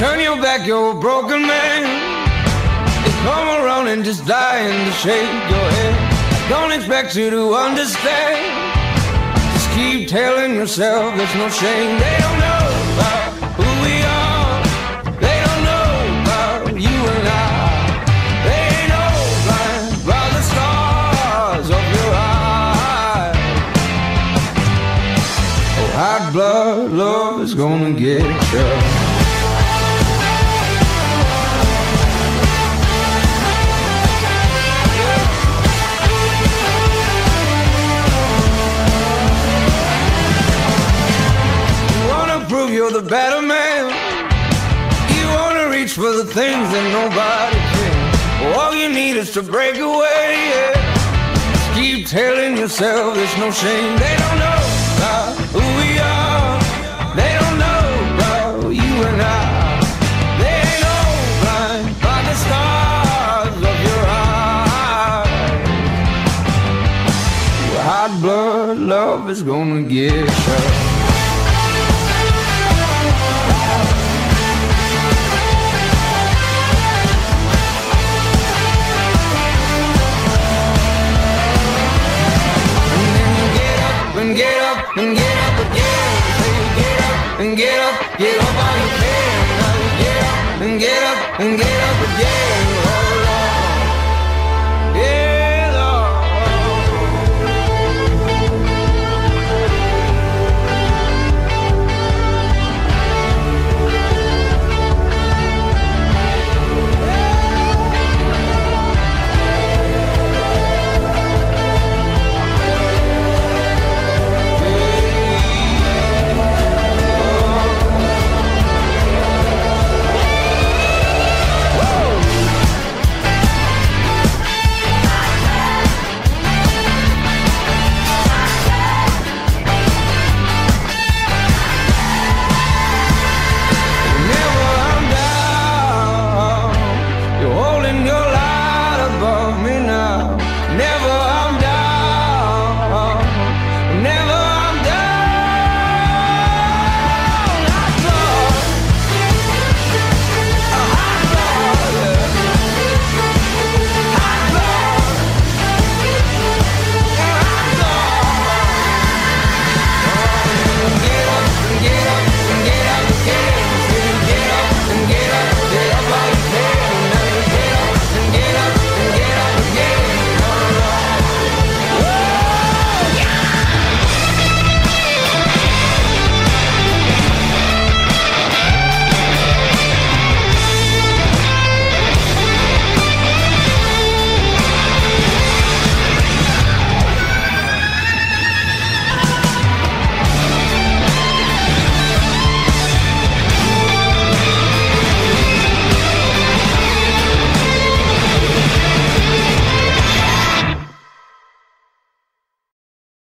your back, you're a broken man. You come around and just dying to shake your head. Don't expect you to understand. Just keep telling yourself there's no shame. They don't know about who we are. They don't know about you and I. They ain't no blind by the stars of your eyes. Oh, hot blood love is gonna get. You you're the better man. You wanna reach for the things that nobody can. All you need is to break away. Yeah. Just keep telling yourself there's no shame. They don't know about who we are. They don't know about you and I. They ain't blind by the stars of your eyes. Hot blood love is gonna get you. And get up again. Get up and get up, get up all you can. Get up and get up and get up again.